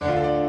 you